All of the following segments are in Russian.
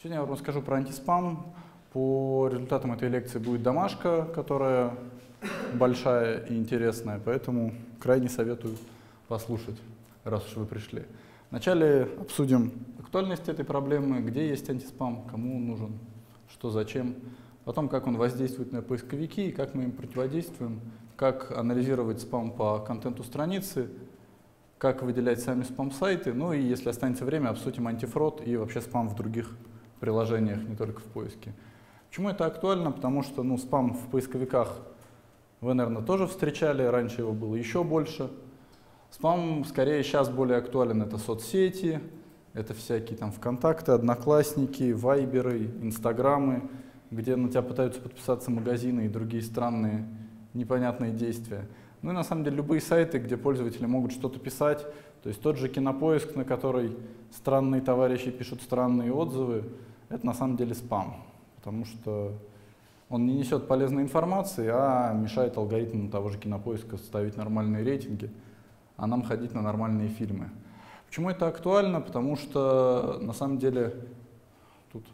Сегодня я вам расскажу про антиспам. По результатам этой лекции будет домашка, которая большая и интересная, поэтому крайне советую послушать, раз уж вы пришли. Вначале обсудим актуальность этой проблемы, где есть антиспам, кому он нужен, что зачем. Потом, как он воздействует на поисковики и как мы им противодействуем, как анализировать спам по контенту страницы, как выделять сами спам-сайты, ну и если останется время, обсудим антифрод и вообще спам в других приложениях, не только в поиске. Почему это актуально? Потому что ну, спам в поисковиках вы, наверное, тоже встречали, раньше его было еще больше. Спам скорее сейчас более актуален, это соцсети, это всякие там ВКонтакты, Одноклассники, Вайберы, Инстаграмы, где на тебя пытаются подписаться магазины и другие странные непонятные действия. Ну и на самом деле любые сайты, где пользователи могут что-то писать, то есть тот же кинопоиск, на который странные товарищи пишут странные отзывы, это на самом деле спам, потому что он не несет полезной информации, а мешает алгоритмам того же кинопоиска ставить нормальные рейтинги, а нам ходить на нормальные фильмы. Почему это актуально? Потому что на самом деле тут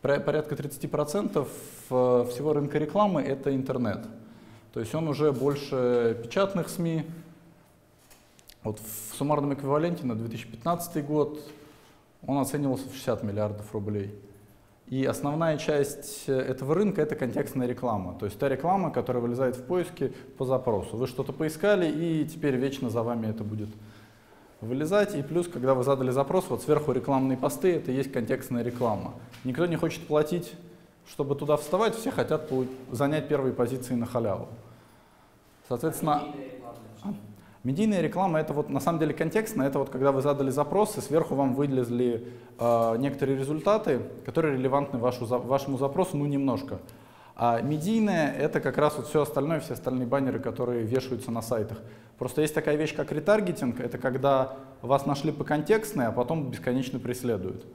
порядка 30% э, всего рынка рекламы это интернет. То есть он уже больше печатных СМИ. Вот в суммарном эквиваленте на 2015 год он оценивался в 60 миллиардов рублей. И основная часть этого рынка — это контекстная реклама. То есть та реклама, которая вылезает в поиске по запросу. Вы что-то поискали, и теперь вечно за вами это будет вылезать. И плюс, когда вы задали запрос, вот сверху рекламные посты — это есть контекстная реклама. Никто не хочет платить, чтобы туда вставать, все хотят занять первые позиции на халяву. Соответственно, Медийная реклама это вот на самом деле контекстно, это вот когда вы задали запрос и сверху вам вылезли э, некоторые результаты, которые релевантны вашу, за, вашему запросу, ну немножко. А медийная это как раз вот все остальное, все остальные баннеры, которые вешаются на сайтах. Просто есть такая вещь, как ретаргетинг, это когда вас нашли по контекстной, а потом бесконечно преследуют.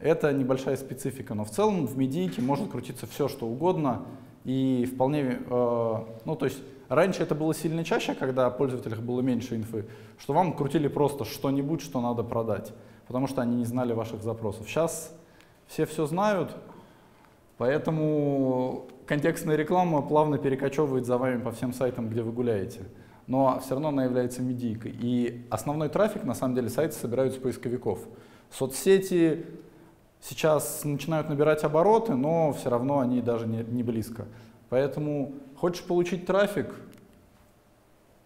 Это небольшая специфика, но в целом в медийке может крутиться все, что угодно, и вполне, э, ну то есть Раньше это было сильно чаще, когда о пользователях было меньше инфы, что вам крутили просто что-нибудь, что надо продать, потому что они не знали ваших запросов. Сейчас все все знают, поэтому контекстная реклама плавно перекочевывает за вами по всем сайтам, где вы гуляете. Но все равно она является медийкой. И основной трафик, на самом деле, сайты собирают с поисковиков. Соцсети сейчас начинают набирать обороты, но все равно они даже не, не близко. Поэтому хочешь получить трафик,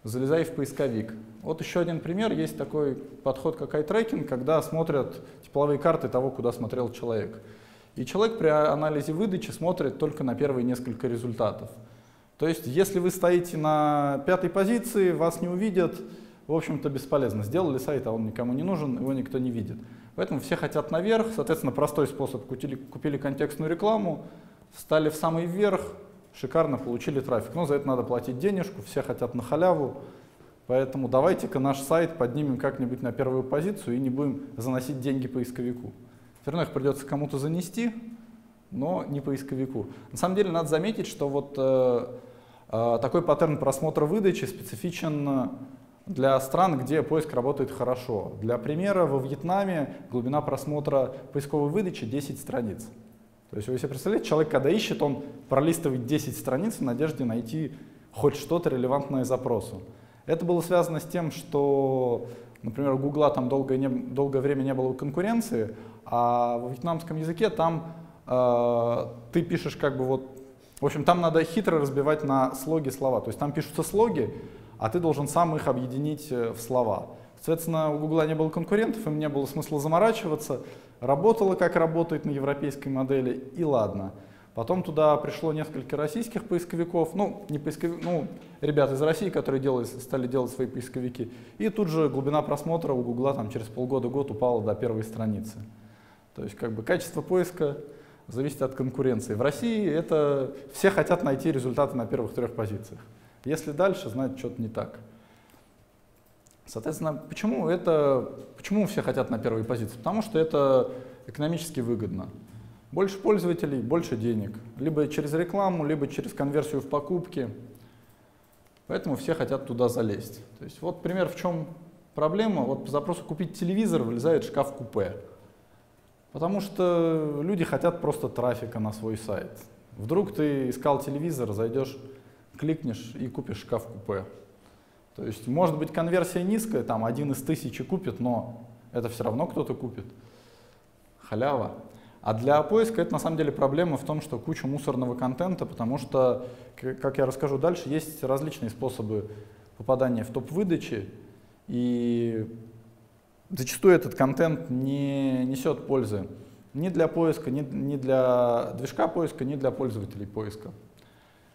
залезай в поисковик. Вот еще один пример. Есть такой подход, как iTracking, когда смотрят тепловые карты того, куда смотрел человек. И человек при анализе выдачи смотрит только на первые несколько результатов. То есть, если вы стоите на пятой позиции, вас не увидят, в общем-то, бесполезно. Сделали сайт, а он никому не нужен, его никто не видит. Поэтому все хотят наверх, соответственно, простой способ. Купили, купили контекстную рекламу, встали в самый верх, шикарно получили трафик. Но за это надо платить денежку, все хотят на халяву. Поэтому давайте-ка наш сайт поднимем как-нибудь на первую позицию и не будем заносить деньги поисковику. Все равно их придется кому-то занести, но не поисковику. На самом деле надо заметить, что вот э, э, такой паттерн просмотра выдачи специфичен для стран, где поиск работает хорошо. Для примера, во Вьетнаме глубина просмотра поисковой выдачи 10 страниц. То есть вы себе представляете, человек, когда ищет, он пролистывает 10 страниц в надежде найти хоть что-то релевантное запросу. Это было связано с тем, что, например, у Гугла там долгое, не, долгое время не было конкуренции, а в вьетнамском языке там э, ты пишешь как бы вот, в общем, там надо хитро разбивать на слоги слова. То есть там пишутся слоги, а ты должен сам их объединить э, в слова. Соответственно, у Гугла не было конкурентов, им не было смысла заморачиваться. Работало, как работает на европейской модели, и ладно. Потом туда пришло несколько российских поисковиков, ну, не поисковик, ну, ребят из России, которые делали, стали делать свои поисковики. И тут же глубина просмотра у Гугла там через полгода-год упала до первой страницы. То есть как бы качество поиска зависит от конкуренции. В России это все хотят найти результаты на первых трех позициях. Если дальше, значит что-то не так. Соответственно, почему, это, почему все хотят на первой позиции? Потому что это экономически выгодно. Больше пользователей, больше денег. Либо через рекламу, либо через конверсию в покупки. Поэтому все хотят туда залезть. То есть вот пример, в чем проблема. Вот по запросу купить телевизор вылезает шкаф-купе. Потому что люди хотят просто трафика на свой сайт. Вдруг ты искал телевизор, зайдешь, кликнешь и купишь шкаф-купе. То есть, может быть, конверсия низкая, там один из тысячи купит, но это все равно кто-то купит. Халява. А для поиска это на самом деле проблема в том, что куча мусорного контента, потому что, как я расскажу дальше, есть различные способы попадания в топ выдачи, и зачастую этот контент не несет пользы ни для поиска, ни, ни для движка поиска, ни для пользователей поиска.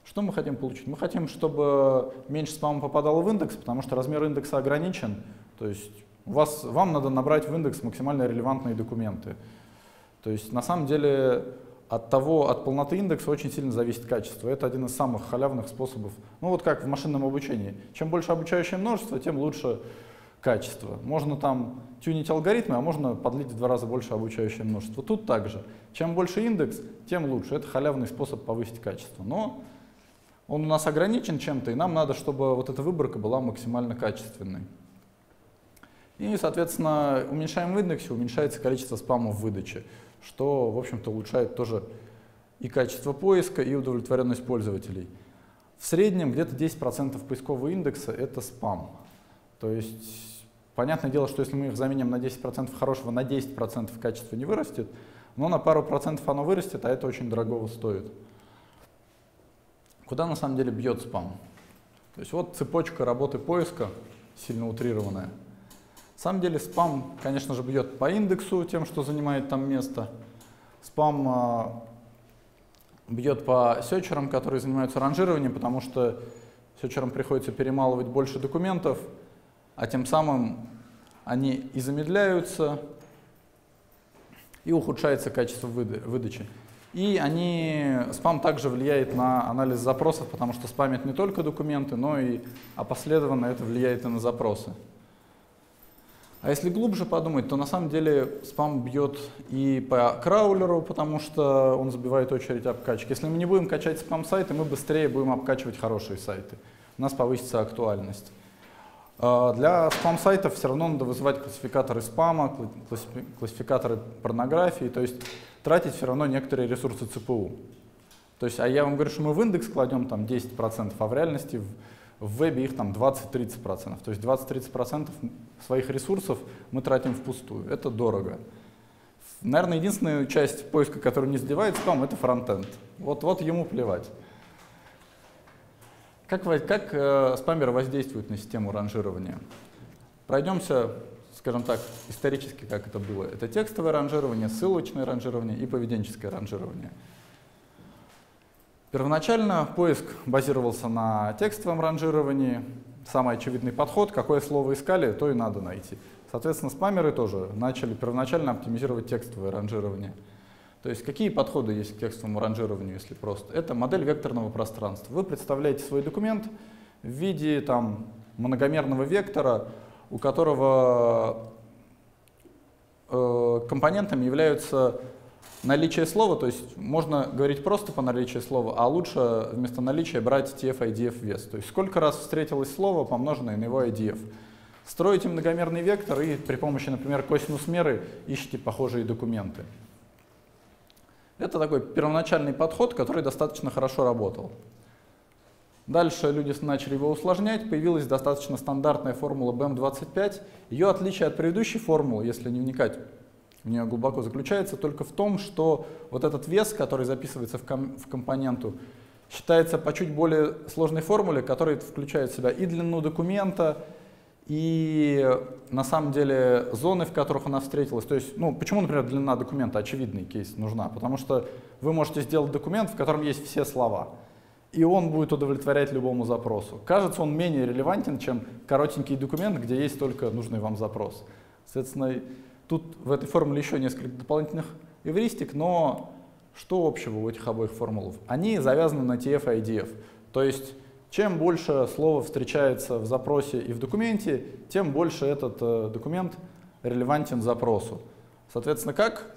Что мы хотим получить? Мы хотим, чтобы меньше спама попадало в индекс, потому что размер индекса ограничен. То есть у вас, вам надо набрать в индекс максимально релевантные документы. То есть на самом деле от того, от полноты индекса очень сильно зависит качество. Это один из самых халявных способов. Ну вот как в машинном обучении. Чем больше обучающее множество, тем лучше качество. Можно там тюнить алгоритмы, а можно подлить в два раза больше обучающее множество. Тут также. Чем больше индекс, тем лучше. Это халявный способ повысить качество. Но он у нас ограничен чем-то, и нам надо, чтобы вот эта выборка была максимально качественной. И, соответственно, уменьшаем в индексе, уменьшается количество спамов в выдаче, что, в общем-то, улучшает тоже и качество поиска, и удовлетворенность пользователей. В среднем где-то 10% поискового индекса — это спам. То есть, понятное дело, что если мы их заменим на 10% хорошего, на 10% качество не вырастет, но на пару процентов оно вырастет, а это очень дорогого стоит. Куда на самом деле бьет спам? То есть вот цепочка работы поиска, сильно утрированная. На самом деле спам, конечно же, бьет по индексу, тем, что занимает там место. Спам а, бьет по сечерам, которые занимаются ранжированием, потому что сечерам приходится перемалывать больше документов, а тем самым они и замедляются, и ухудшается качество выдачи. И они, спам также влияет на анализ запросов, потому что спамят не только документы, но и опоследованно это влияет и на запросы. А если глубже подумать, то на самом деле спам бьет и по краулеру, потому что он забивает очередь обкачки. Если мы не будем качать спам-сайты, мы быстрее будем обкачивать хорошие сайты. У нас повысится актуальность. А для спам-сайтов все равно надо вызывать классификаторы спама, классификаторы порнографии, то есть тратить все равно некоторые ресурсы ЦПУ. То есть, а я вам говорю, что мы в индекс кладем там 10%, а в реальности в, в вебе их там 20-30%. То есть 20-30% своих ресурсов мы тратим впустую. Это дорого. Наверное, единственная часть поиска, которая не сдевает спам, это фронтенд. Вот, вот ему плевать. Как, как э, спамер воздействует на систему ранжирования? Пройдемся, скажем так, исторически, как это было. Это текстовое ранжирование, ссылочное ранжирование и поведенческое ранжирование. Первоначально поиск базировался на текстовом ранжировании. Самый очевидный подход, какое слово искали, то и надо найти. Соответственно, спамеры тоже начали первоначально оптимизировать текстовое ранжирование. То есть какие подходы есть к текстовому ранжированию, если просто? Это модель векторного пространства. Вы представляете свой документ в виде там, многомерного вектора, у которого э, компонентами являются наличие слова, то есть можно говорить просто по наличию слова, а лучше вместо наличия брать TF, IDF вес. То есть сколько раз встретилось слово, помноженное на его IDF. Строите многомерный вектор и при помощи, например, косинус меры ищите похожие документы. Это такой первоначальный подход, который достаточно хорошо работал. Дальше люди начали его усложнять, появилась достаточно стандартная формула BM25. Ее отличие от предыдущей формулы, если не вникать в нее глубоко, заключается только в том, что вот этот вес, который записывается в, ком в компоненту, считается по чуть более сложной формуле, которая включает в себя и длину документа, и на самом деле зоны, в которых она встретилась, то есть, ну, почему, например, длина документа, очевидный кейс, нужна? Потому что вы можете сделать документ, в котором есть все слова, и он будет удовлетворять любому запросу. Кажется, он менее релевантен, чем коротенький документ, где есть только нужный вам запрос. Соответственно, тут в этой формуле еще несколько дополнительных эвристик, но что общего у этих обоих формул? Они завязаны на TF и IDF. То есть чем больше слова встречается в запросе и в документе, тем больше этот э, документ релевантен запросу. Соответственно, как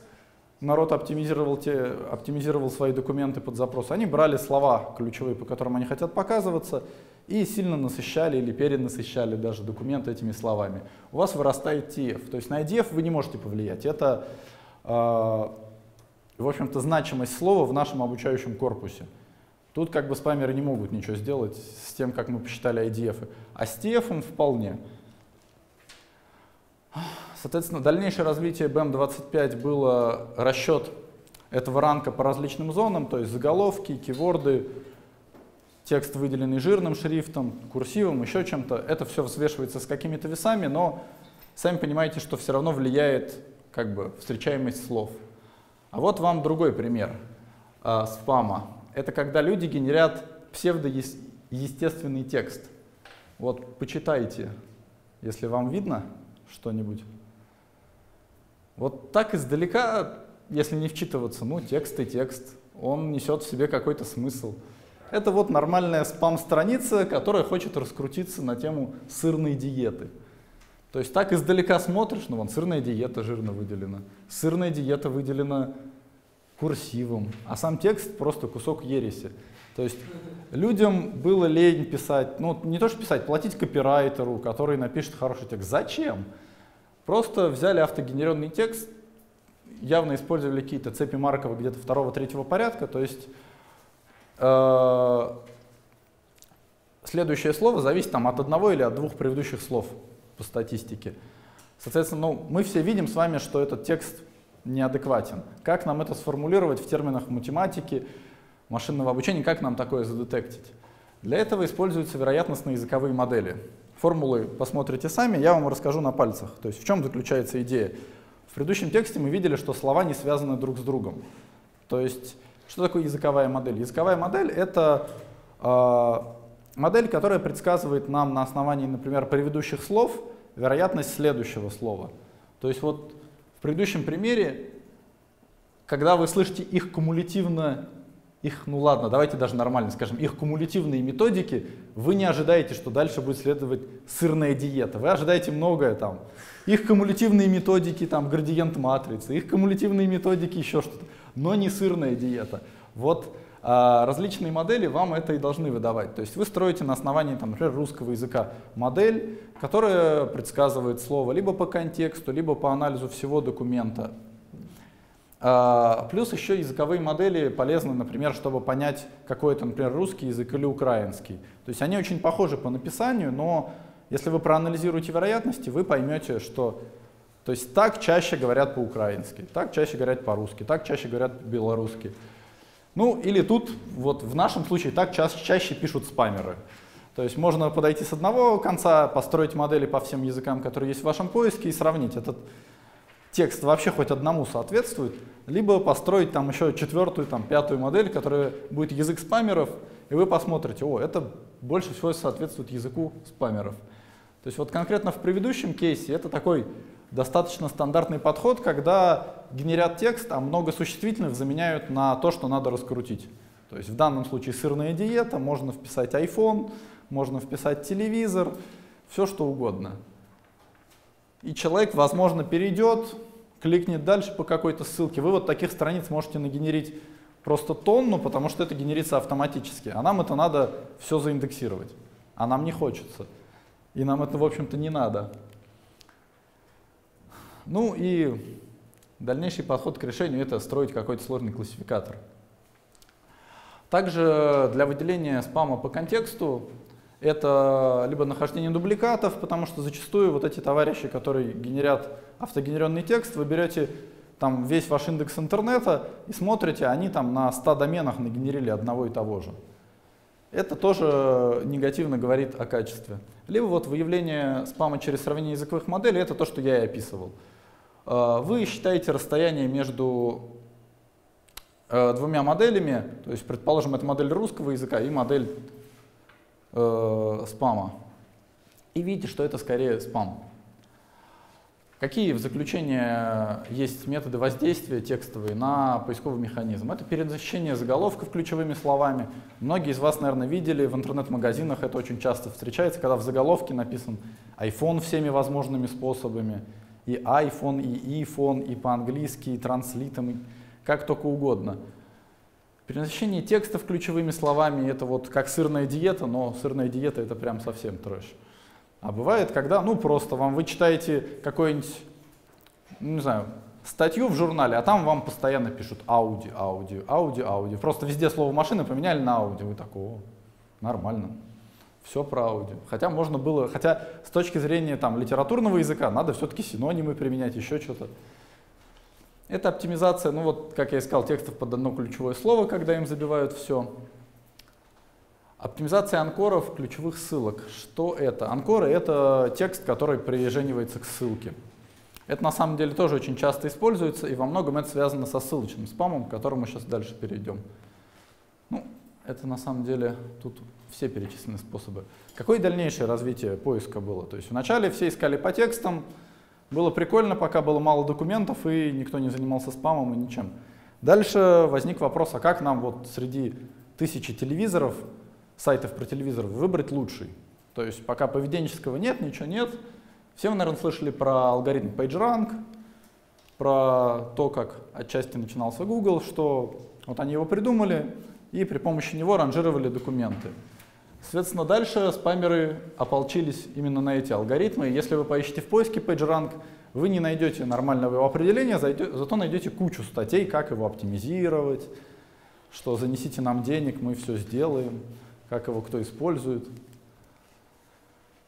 народ оптимизировал, те, оптимизировал свои документы под запрос? Они брали слова ключевые, по которым они хотят показываться, и сильно насыщали или перенасыщали даже документы этими словами. У вас вырастает TF. То есть на IDF вы не можете повлиять. Это в общем-то, значимость слова в нашем обучающем корпусе. Тут как бы спамеры не могут ничего сделать с тем, как мы посчитали IDF. А с TF вполне. Соответственно, дальнейшее развитие BM25 было расчет этого ранка по различным зонам, то есть заголовки, киворды, текст, выделенный жирным шрифтом, курсивом, еще чем-то. Это все взвешивается с какими-то весами, но сами понимаете, что все равно влияет как бы встречаемость слов. А вот вам другой пример э, спама. Это когда люди генерят псевдоестественный текст. Вот почитайте, если вам видно что-нибудь. Вот так издалека, если не вчитываться, ну текст и текст, он несет в себе какой-то смысл. Это вот нормальная спам-страница, которая хочет раскрутиться на тему сырной диеты. То есть так издалека смотришь, ну вон сырная диета жирно выделена, сырная диета выделена курсивом, а сам текст просто кусок ереси. То есть людям было лень писать, ну не то что писать, платить копирайтеру, который напишет хороший текст. Зачем? Просто взяли автогенерированный текст, явно использовали какие-то цепи Маркова где-то второго-третьего порядка, то есть э, следующее слово зависит там, от одного или от двух предыдущих слов по статистике. Соответственно, ну, мы все видим с вами, что этот текст неадекватен. Как нам это сформулировать в терминах математики, машинного обучения, как нам такое задетектить? Для этого используются вероятностные языковые модели. Формулы посмотрите сами, я вам расскажу на пальцах. То есть в чем заключается идея? В предыдущем тексте мы видели, что слова не связаны друг с другом. То есть что такое языковая модель? Языковая модель — это э, модель, которая предсказывает нам на основании, например, предыдущих слов вероятность следующего слова. То есть вот в предыдущем примере, когда вы слышите их кумулятивно, их, ну ладно, давайте даже нормально скажем, их кумулятивные методики, вы не ожидаете, что дальше будет следовать сырная диета. Вы ожидаете многое там. Их кумулятивные методики, там, градиент матрицы, их кумулятивные методики, еще что-то, но не сырная диета. Вот а различные модели вам это и должны выдавать. То есть вы строите на основании, там, например, русского языка модель, которая предсказывает слово либо по контексту, либо по анализу всего документа. А, плюс еще языковые модели полезны, например, чтобы понять, какой это, например, русский язык или украинский. То есть они очень похожи по написанию, но если вы проанализируете вероятности, вы поймете, что то есть так чаще говорят по-украински, так чаще говорят по-русски, так чаще говорят по-белорусски. Ну или тут, вот в нашем случае, так ча чаще пишут спамеры. То есть можно подойти с одного конца, построить модели по всем языкам, которые есть в вашем поиске, и сравнить, этот текст вообще хоть одному соответствует, либо построить там еще четвертую, там, пятую модель, которая будет язык спамеров, и вы посмотрите, о, это больше всего соответствует языку спамеров. То есть вот конкретно в предыдущем кейсе это такой достаточно стандартный подход, когда генерят текст, а много существительных заменяют на то, что надо раскрутить. То есть в данном случае сырная диета, можно вписать iPhone, можно вписать телевизор, все что угодно. И человек, возможно, перейдет, кликнет дальше по какой-то ссылке. Вы вот таких страниц можете нагенерить просто тонну, потому что это генерится автоматически. А нам это надо все заиндексировать. А нам не хочется. И нам это, в общем-то, не надо. Ну и дальнейший подход к решению — это строить какой-то сложный классификатор. Также для выделения спама по контексту это либо нахождение дубликатов, потому что зачастую вот эти товарищи, которые генерят автогенеренный текст, вы берете там весь ваш индекс интернета и смотрите, они там на 100 доменах нагенерили одного и того же. Это тоже негативно говорит о качестве. Либо вот выявление спама через сравнение языковых моделей, это то, что я и описывал. Э, вы считаете расстояние между э, двумя моделями, то есть, предположим, это модель русского языка и модель э, спама, и видите, что это скорее спам. Какие в заключение есть методы воздействия текстовые на поисковый механизм? Это перенасыщение заголовков ключевыми словами. Многие из вас, наверное, видели в интернет-магазинах, это очень часто встречается, когда в заголовке написан iPhone всеми возможными способами, и iPhone, и iPhone, и по-английски, и транслитом, и как только угодно. Перенасыщение текстов ключевыми словами — это вот как сырная диета, но сырная диета — это прям совсем трэш. А бывает, когда, ну просто вам вы читаете какой-нибудь, не знаю, статью в журнале, а там вам постоянно пишут Ауди, Ауди, Ауди, Ауди. Просто везде слово машины поменяли на Ауди. Вы такого, нормально. Все про Ауди. Хотя можно было, хотя с точки зрения там, литературного языка надо все-таки синонимы применять, еще что-то. Это оптимизация, ну вот, как я и сказал, текстов под одно ключевое слово, когда им забивают все. Оптимизация анкоров ключевых ссылок. Что это? Анкоры — это текст, который приженивается к ссылке. Это на самом деле тоже очень часто используется, и во многом это связано со ссылочным спамом, к которому сейчас дальше перейдем. Ну, это на самом деле тут все перечислены способы. Какое дальнейшее развитие поиска было? То есть вначале все искали по текстам, было прикольно, пока было мало документов, и никто не занимался спамом и ничем. Дальше возник вопрос, а как нам вот среди тысячи телевизоров сайтов про телевизор выбрать лучший. То есть пока поведенческого нет, ничего нет. Все вы, наверное, слышали про алгоритм PageRank, про то, как отчасти начинался Google, что вот они его придумали и при помощи него ранжировали документы. Соответственно, дальше спамеры ополчились именно на эти алгоритмы. Если вы поищете в поиске PageRank, вы не найдете нормального его определения, зато найдете кучу статей, как его оптимизировать, что занесите нам денег, мы все сделаем как его кто использует.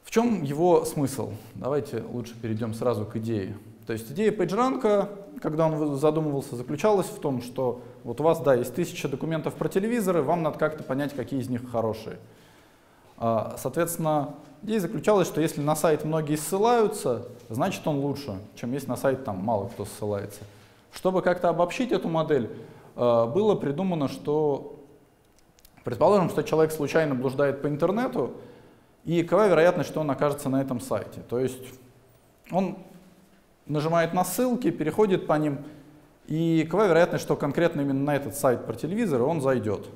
В чем его смысл? Давайте лучше перейдем сразу к идее. То есть идея PageRank, когда он задумывался, заключалась в том, что вот у вас, да, есть тысяча документов про телевизоры, вам надо как-то понять, какие из них хорошие. А, соответственно, идея заключалась, что если на сайт многие ссылаются, значит он лучше, чем если на сайт там мало кто ссылается. Чтобы как-то обобщить эту модель, а, было придумано, что Предположим, что человек случайно блуждает по интернету, и какова вероятность, что он окажется на этом сайте. То есть он нажимает на ссылки, переходит по ним, и какова вероятность, что конкретно именно на этот сайт про телевизор он зайдет.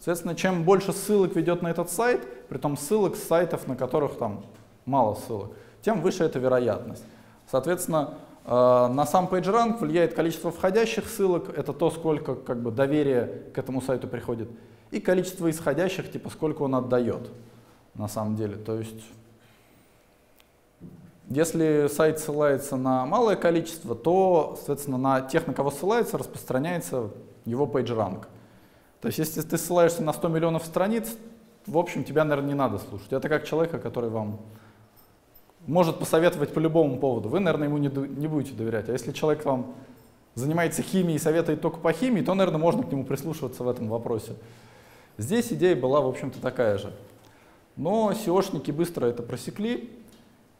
Соответственно, чем больше ссылок ведет на этот сайт, при том ссылок с сайтов, на которых там мало ссылок, тем выше эта вероятность. Соответственно, э, на сам PageRank влияет количество входящих ссылок, это то, сколько как бы, доверия к этому сайту приходит, и количество исходящих, типа сколько он отдает на самом деле. То есть, если сайт ссылается на малое количество, то, соответственно, на тех, на кого ссылается, распространяется его PageRank. То есть, если ты ссылаешься на 100 миллионов страниц, в общем, тебя, наверное, не надо слушать. Это как человека, который вам может посоветовать по любому поводу. Вы, наверное, ему не, не будете доверять. А если человек вам занимается химией и советует только по химии, то, наверное, можно к нему прислушиваться в этом вопросе. Здесь идея была, в общем-то, такая же. Но SEOшники быстро это просекли,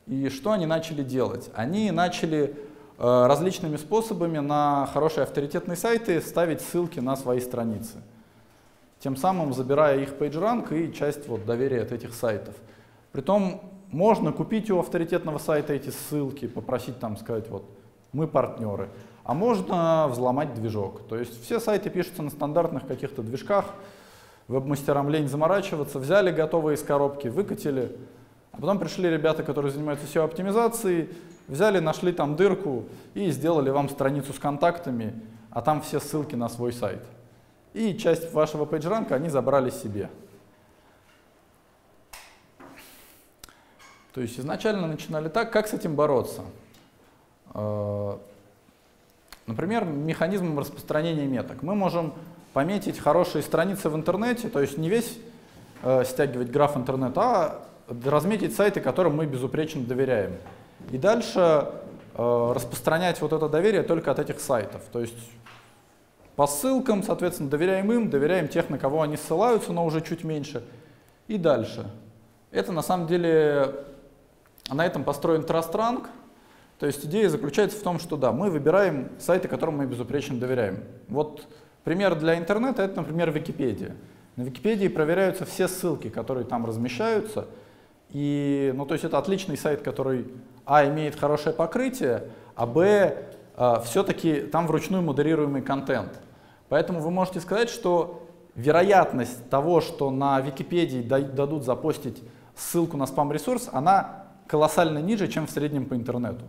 и что они начали делать? Они начали э, различными способами на хорошие авторитетные сайты ставить ссылки на свои страницы. Тем самым забирая их PageRank и часть вот, доверия от этих сайтов. Притом можно купить у авторитетного сайта эти ссылки, попросить там сказать, вот, мы партнеры. А можно взломать движок. То есть все сайты пишутся на стандартных каких-то движках, веб-мастерам лень заморачиваться, взяли готовые из коробки, выкатили, а потом пришли ребята, которые занимаются SEO-оптимизацией, взяли, нашли там дырку и сделали вам страницу с контактами, а там все ссылки на свой сайт. И часть вашего PageRank они забрали себе. То есть изначально начинали так, как с этим бороться? Э, например, механизмом распространения меток. Мы можем пометить хорошие страницы в интернете, то есть не весь э, стягивать граф интернета, а разметить сайты, которым мы безупречно доверяем. И дальше э, распространять вот это доверие только от этих сайтов. То есть по ссылкам, соответственно, доверяем им, доверяем тех, на кого они ссылаются, но уже чуть меньше. И дальше. Это на самом деле, на этом построен Trust Rank. То есть идея заключается в том, что да, мы выбираем сайты, которым мы безупречно доверяем. Вот Пример для интернета — это, например, Википедия. На Википедии проверяются все ссылки, которые там размещаются. И, ну, то есть это отличный сайт, который, а, имеет хорошее покрытие, а, б, а, все-таки там вручную модерируемый контент. Поэтому вы можете сказать, что вероятность того, что на Википедии дадут запостить ссылку на спам-ресурс, она колоссально ниже, чем в среднем по интернету.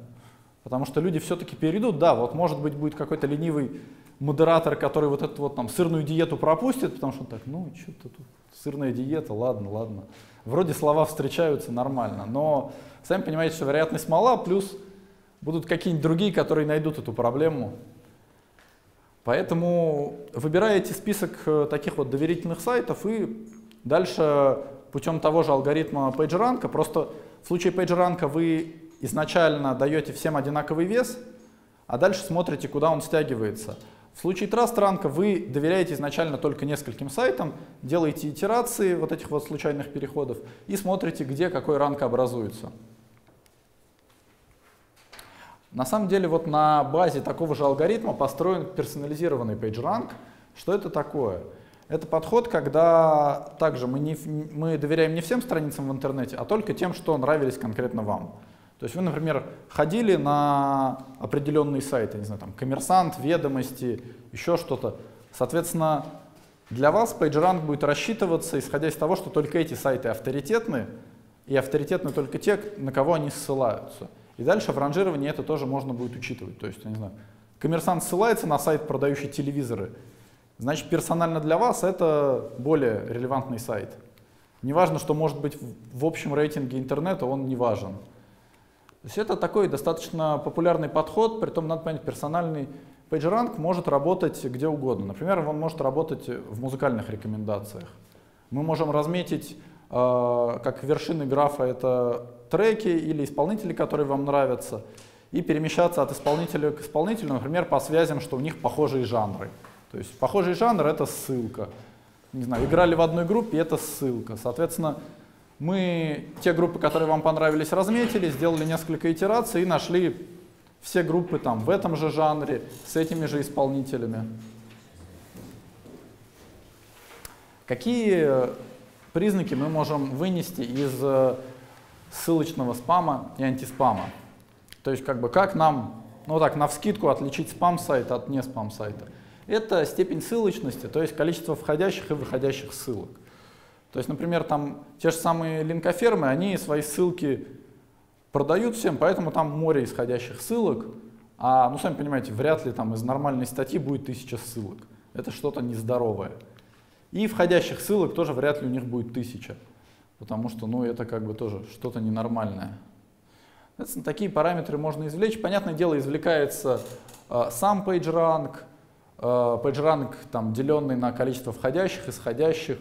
Потому что люди все-таки перейдут, да, вот может быть будет какой-то ленивый модератор, который вот эту вот там сырную диету пропустит, потому что так, ну что-то тут сырная диета, ладно, ладно. Вроде слова встречаются нормально, но сами понимаете, что вероятность мала, плюс будут какие-нибудь другие, которые найдут эту проблему. Поэтому выбираете список э, таких вот доверительных сайтов и дальше путем того же алгоритма PageRank, просто в случае PageRank вы изначально даете всем одинаковый вес, а дальше смотрите, куда он стягивается. В случае Trust вы доверяете изначально только нескольким сайтам, делаете итерации вот этих вот случайных переходов и смотрите, где какой ранг образуется. На самом деле вот на базе такого же алгоритма построен персонализированный PageRank. Что это такое? Это подход, когда также мы, не, мы доверяем не всем страницам в интернете, а только тем, что нравились конкретно вам. То есть вы, например, ходили на определенные сайты, не знаю, там, коммерсант, ведомости, еще что-то. Соответственно, для вас PageRank будет рассчитываться, исходя из того, что только эти сайты авторитетны, и авторитетны только те, на кого они ссылаются. И дальше в ранжировании это тоже можно будет учитывать. То есть, я не знаю, коммерсант ссылается на сайт, продающий телевизоры, значит, персонально для вас это более релевантный сайт. Неважно, что может быть в общем рейтинге интернета, он не важен. То есть это такой достаточно популярный подход, при том надо понять, персональный PageRank может работать где угодно. Например, он может работать в музыкальных рекомендациях. Мы можем разметить э, как вершины графа это треки или исполнители, которые вам нравятся, и перемещаться от исполнителя к исполнителю, например, по связям, что у них похожие жанры. То есть похожий жанр — это ссылка. Не знаю, играли в одной группе — это ссылка. Соответственно, мы те группы, которые вам понравились, разметили, сделали несколько итераций и нашли все группы там в этом же жанре, с этими же исполнителями. Какие признаки мы можем вынести из э, ссылочного спама и антиспама? То есть как бы как нам, ну так, на вскидку отличить спам-сайт от не спам-сайта? Это степень ссылочности, то есть количество входящих и выходящих ссылок. То есть, например, там те же самые линкофермы, они свои ссылки продают всем, поэтому там море исходящих ссылок, а, ну, сами понимаете, вряд ли там из нормальной статьи будет тысяча ссылок. Это что-то нездоровое. И входящих ссылок тоже вряд ли у них будет тысяча, потому что, ну, это как бы тоже что-то ненормальное. Такие параметры можно извлечь. Понятное дело, извлекается э, сам PageRank, э, PageRank там, деленный на количество входящих, исходящих,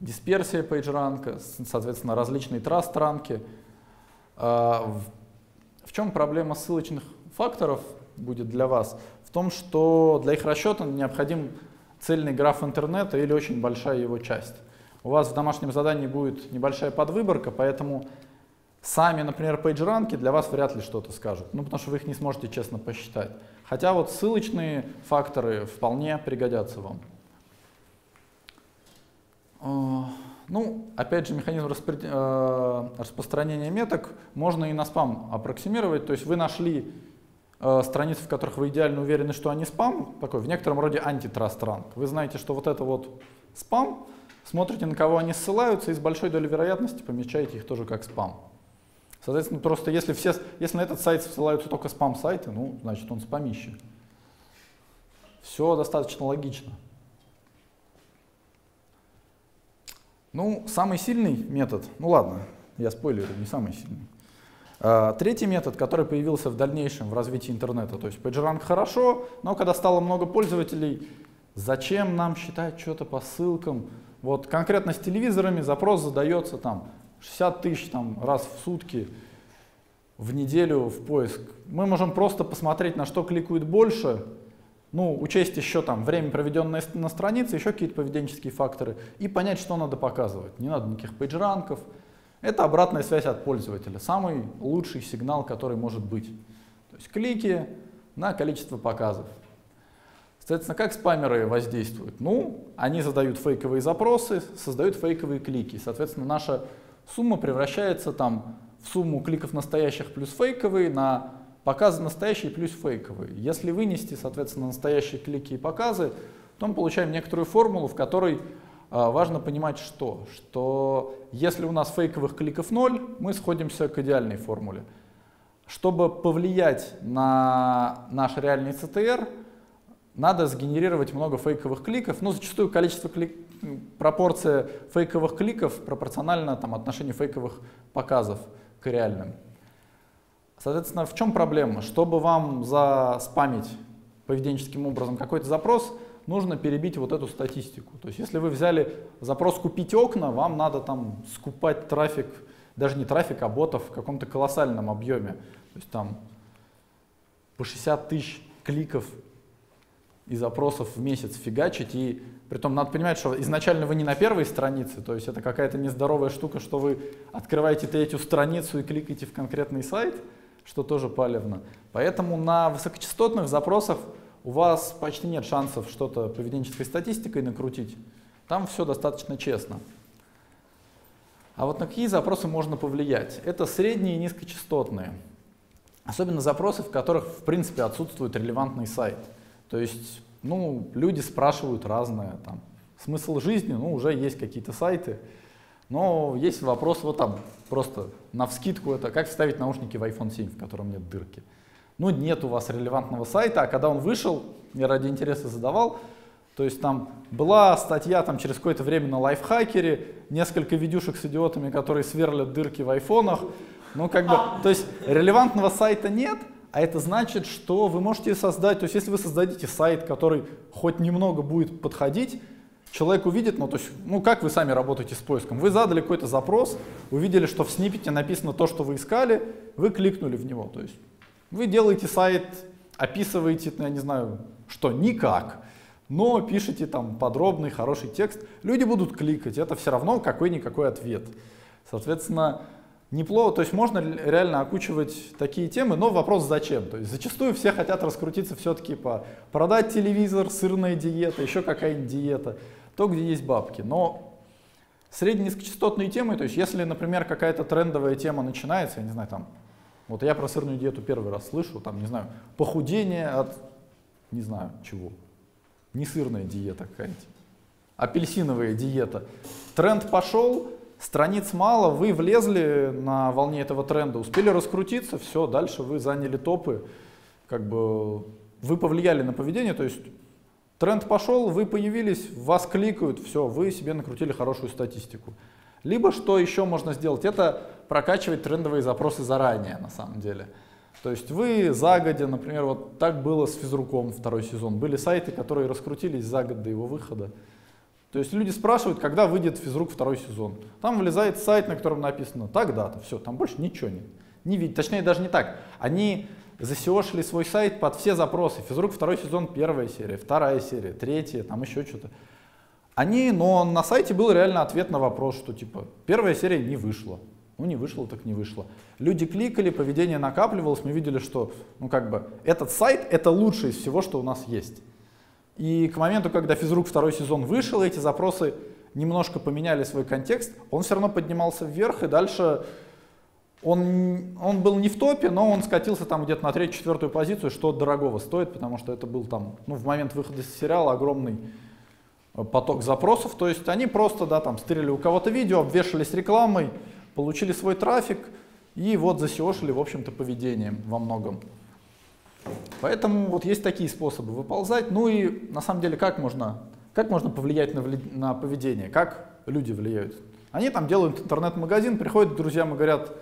дисперсия PageRank, соответственно, различные траст-ранки. А, в чем проблема ссылочных факторов будет для вас? В том, что для их расчета необходим цельный граф интернета или очень большая его часть. У вас в домашнем задании будет небольшая подвыборка, поэтому сами, например, PageRank для вас вряд ли что-то скажут, ну потому что вы их не сможете честно посчитать. Хотя вот ссылочные факторы вполне пригодятся вам. А, ну, опять же, механизм распри... Э, распространения меток можно и на спам аппроксимировать. То есть вы нашли э, страницы, в которых вы идеально уверены, что они спам, такой в некотором роде антитраст ранг. Вы знаете, что вот это вот спам, смотрите, на кого они ссылаются, и с большой долей вероятности помечаете их тоже как спам. Соответственно, просто если, все, если на этот сайт ссылаются только спам-сайты, ну, значит он спамище. Все достаточно логично. Ну, самый сильный метод, ну ладно, я спойлерю, не самый сильный. А, третий метод, который появился в дальнейшем в развитии интернета, то есть PageRank хорошо, но когда стало много пользователей, зачем нам считать что-то по ссылкам? Вот конкретно с телевизорами запрос задается там 60 тысяч там, раз в сутки, в неделю в поиск. Мы можем просто посмотреть, на что кликают больше, ну, учесть еще там время, проведенное на странице, еще какие-то поведенческие факторы и понять, что надо показывать. Не надо никаких пейджранков. Это обратная связь от пользователя, самый лучший сигнал, который может быть. То есть клики на количество показов. Соответственно, как спамеры воздействуют? Ну, они задают фейковые запросы, создают фейковые клики. Соответственно, наша сумма превращается там в сумму кликов настоящих плюс фейковые на показы настоящие плюс фейковые. Если вынести, соответственно, настоящие клики и показы, то мы получаем некоторую формулу, в которой а, важно понимать что? Что если у нас фейковых кликов 0, мы сходимся к идеальной формуле. Чтобы повлиять на наш реальный CTR, надо сгенерировать много фейковых кликов, но зачастую количество клик... пропорция фейковых кликов пропорционально там, отношению фейковых показов к реальным. Соответственно, в чем проблема? Чтобы вам заспамить поведенческим образом какой-то запрос, нужно перебить вот эту статистику. То есть если вы взяли запрос «купить окна», вам надо там скупать трафик, даже не трафик, а ботов в каком-то колоссальном объеме. То есть там по 60 тысяч кликов и запросов в месяц фигачить. И притом надо понимать, что изначально вы не на первой странице, то есть это какая-то нездоровая штука, что вы открываете третью страницу и кликаете в конкретный сайт, что тоже палевно. Поэтому на высокочастотных запросах у вас почти нет шансов что-то поведенческой статистикой накрутить. Там все достаточно честно. А вот на какие запросы можно повлиять? Это средние и низкочастотные. Особенно запросы, в которых в принципе отсутствует релевантный сайт. То есть ну, люди спрашивают разное. Там, смысл жизни, ну уже есть какие-то сайты. Но есть вопрос вот там, просто на вскидку это, как вставить наушники в iPhone 7, в котором нет дырки. Ну, нет у вас релевантного сайта, а когда он вышел, я ради интереса задавал, то есть там была статья там через какое-то время на лайфхакере, несколько видюшек с идиотами, которые сверлят дырки в айфонах. Ну, как бы, то есть релевантного сайта нет, а это значит, что вы можете создать, то есть если вы создадите сайт, который хоть немного будет подходить, человек увидит, ну то есть, ну как вы сами работаете с поиском? Вы задали какой-то запрос, увидели, что в сниппете написано то, что вы искали, вы кликнули в него. То есть вы делаете сайт, описываете, ну, я не знаю, что, никак, но пишете там подробный, хороший текст, люди будут кликать, это все равно какой-никакой ответ. Соответственно, неплохо, то есть можно реально окучивать такие темы, но вопрос зачем. То есть зачастую все хотят раскрутиться все-таки по продать телевизор, сырная диета, еще какая-нибудь диета, то, где есть бабки. Но средненизкочастотные темы, то есть если, например, какая-то трендовая тема начинается, я не знаю, там, вот я про сырную диету первый раз слышу, там, не знаю, похудение от, не знаю, чего, не сырная диета какая-нибудь, апельсиновая диета. Тренд пошел, страниц мало, вы влезли на волне этого тренда, успели раскрутиться, все, дальше вы заняли топы, как бы вы повлияли на поведение, то есть тренд пошел, вы появились, вас кликают, все, вы себе накрутили хорошую статистику. Либо что еще можно сделать, это прокачивать трендовые запросы заранее на самом деле. То есть вы загодя, например, вот так было с физруком второй сезон, были сайты, которые раскрутились за год до его выхода. То есть люди спрашивают, когда выйдет физрук второй сезон. Там вылезает сайт, на котором написано так-дата, все, там больше ничего нет. Не видеть, точнее даже не так. Они засеошили свой сайт под все запросы. Физрук второй сезон, первая серия, вторая серия, третья, там еще что-то. Они, но на сайте был реально ответ на вопрос, что типа первая серия не вышла. Ну не вышло, так не вышло. Люди кликали, поведение накапливалось, мы видели, что ну как бы этот сайт это лучшее из всего, что у нас есть. И к моменту, когда физрук второй сезон вышел, эти запросы немножко поменяли свой контекст, он все равно поднимался вверх, и дальше он, он был не в топе, но он скатился там где-то на третью-четвертую позицию, что дорогого стоит, потому что это был там, ну, в момент выхода сериала огромный э, поток запросов, то есть они просто, да, там, стырили у кого-то видео, обвешались рекламой, получили свой трафик и вот засеошили, в общем-то, поведением во многом. Поэтому вот есть такие способы выползать. Ну и на самом деле как можно, как можно повлиять на, на поведение, как люди влияют. Они там делают интернет-магазин, приходят друзьям и говорят,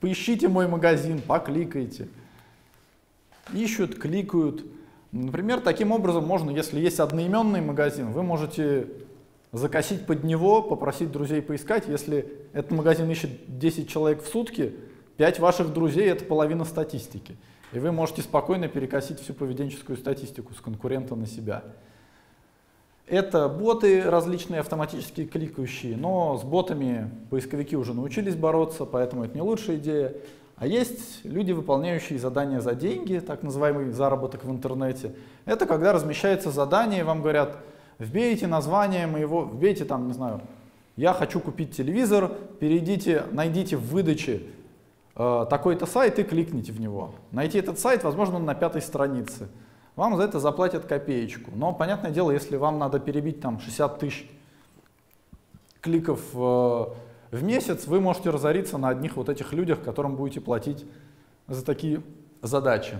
поищите мой магазин, покликайте. Ищут, кликают. Например, таким образом можно, если есть одноименный магазин, вы можете закосить под него, попросить друзей поискать. Если этот магазин ищет 10 человек в сутки, 5 ваших друзей — это половина статистики. И вы можете спокойно перекосить всю поведенческую статистику с конкурента на себя. Это боты различные автоматически кликающие, но с ботами поисковики уже научились бороться, поэтому это не лучшая идея. А есть люди, выполняющие задания за деньги, так называемый заработок в интернете. Это когда размещается задание, вам говорят, вбейте название моего, вбейте там, не знаю, я хочу купить телевизор, перейдите, найдите в выдаче такой-то сайт и кликните в него. Найти этот сайт, возможно, на пятой странице. Вам за это заплатят копеечку. Но, понятное дело, если вам надо перебить там 60 тысяч кликов э, в месяц, вы можете разориться на одних вот этих людях, которым будете платить за такие задачи.